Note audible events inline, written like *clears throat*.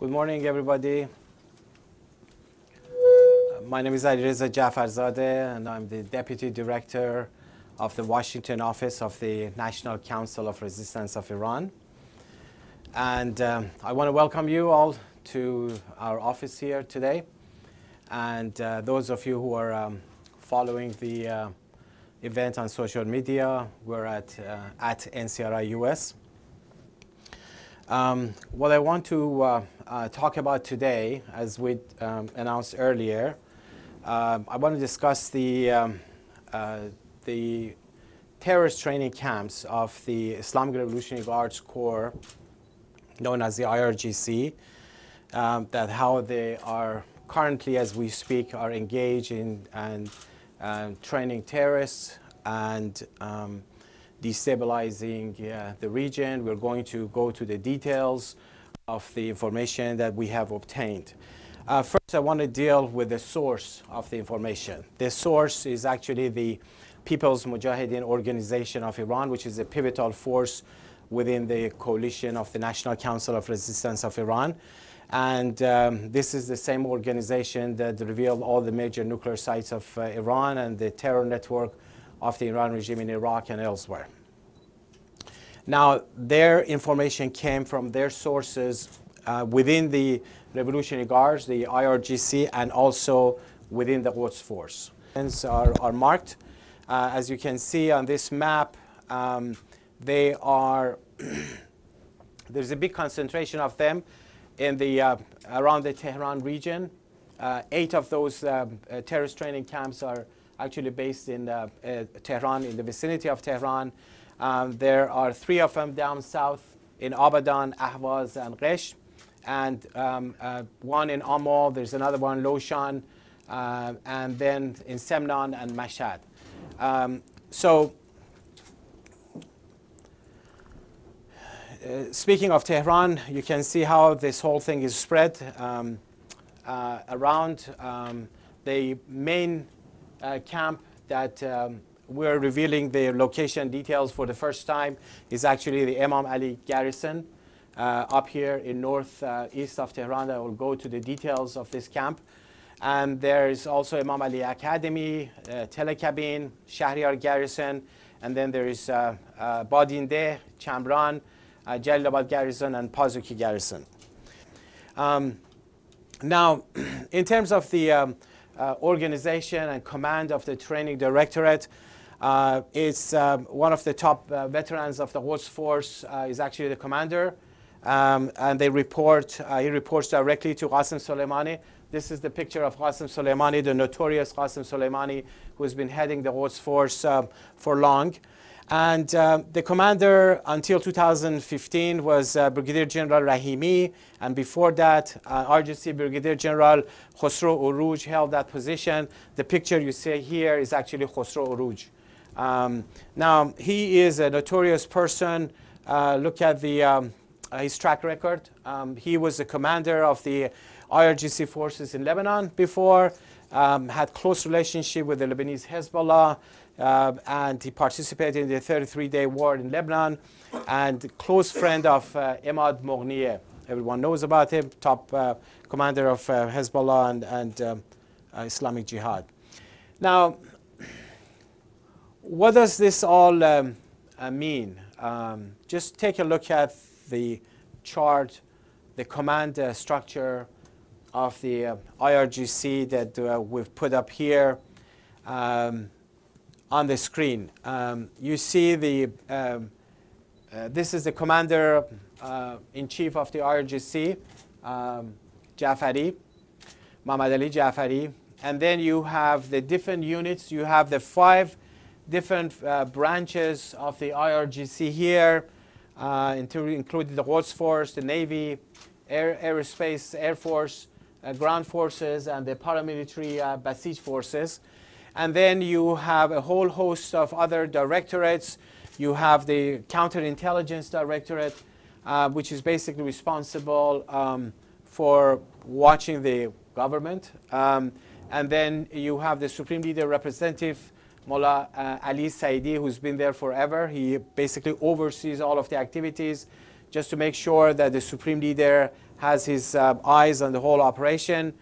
Good morning, everybody. My name is Alireza Jafarzadeh, and I'm the Deputy Director of the Washington office of the National Council of Resistance of Iran. And um, I want to welcome you all to our office here today. And uh, those of you who are um, following the uh, event on social media, we're at, uh, at NCRI US. Um, what I want to uh, uh, talk about today, as we um, announced earlier, uh, I want to discuss the, um, the terrorist training camps of the Islamic Revolutionary Guards Corps, known as the IRGC, um, that how they are currently, as we speak, are engaged in and uh, training terrorists and um, destabilizing uh, the region. We're going to go to the details of the information that we have obtained. Uh, first, I want to deal with the source of the information. The source is actually the People's Mujahideen Organization of Iran, which is a pivotal force within the coalition of the National Council of Resistance of Iran. And um, this is the same organization that revealed all the major nuclear sites of uh, Iran and the terror network of the Iran regime in Iraq and elsewhere. Now, their information came from their sources uh, within the Revolutionary Guards, the IRGC, and also within the Quds Force. Are, are marked. Uh, as you can see on this map, um, they are, *clears throat* there's a big concentration of them in the, uh, around the Tehran region. Uh, eight of those uh, uh, terrorist training camps are actually based in uh, Tehran, in the vicinity of Tehran. Um, there are three of them down south in Abadan, Ahvaz, and Qeshm, and um, one in Amol. There's another one, in Loshan, and then in Semnan and Mashhad. Um, so Uh, speaking of Tehran, you can see how this whole thing is spread um, uh, around. Um, the main uh, camp that um, we're revealing the location details for the first time is actually the Imam Ali garrison uh, up here in north uh, east of Tehran. I will go to the details of this camp. And there is also Imam Ali Academy, uh, Telekabin, Shahryar garrison, and then there is uh, Badinde, Chamran, uh, Jalalabad garrison and Pazuki garrison. Um, now, *clears throat* in terms of the um, uh, organization and command of the training directorate, uh, it's um, one of the top uh, veterans of the Quds Force uh, is actually the commander. Um, and they report, uh, he reports directly to Qasem Soleimani. This is the picture of Qasem Soleimani, the notorious Qasem Soleimani, who has been heading the Quds Force for long. And uh, the commander until 2015 was uh, Brigadier General Rahimi, and before that, uh, RGC Brigadier General Khosrow Uruj held that position. The picture you see here is actually Khosrow Uruj. Um, now, he is a notorious person. Uh, look at the, um, his track record. Um, he was the commander of the IRGC forces in Lebanon before, um, had close relationship with the Lebanese Hezbollah, uh, and he participated in the 33-day war in Lebanon, and close friend of uh, Emad. Everyone knows about him, top uh, commander of uh, Hezbollah and, and um, uh, Islamic Jihad. Now, what does this all um, uh, mean? Um, just take a look at the chart, the command structure of the IRGC that we've put up here. Um, on the screen. Um, you see the, um, uh, this is the commander uh, in chief of the IRGC, um, Jafari, Muhammad Ali Jafari. And then you have the different units. You have the five different uh, branches of the IRGC here, uh, including the Quds Force, the Navy, Air, Aerospace, Air Force, uh, ground forces, and the paramilitary uh, Basij forces. And then you have a whole host of other directorates. You have the counterintelligence directorate, uh, which is basically responsible um, for watching the government. Um, and then you have the Supreme Leader Representative, Mullah uh, Ali Saidi, who's been there forever. He basically oversees all of the activities just to make sure that the supreme leader has his uh, eyes on the whole operation.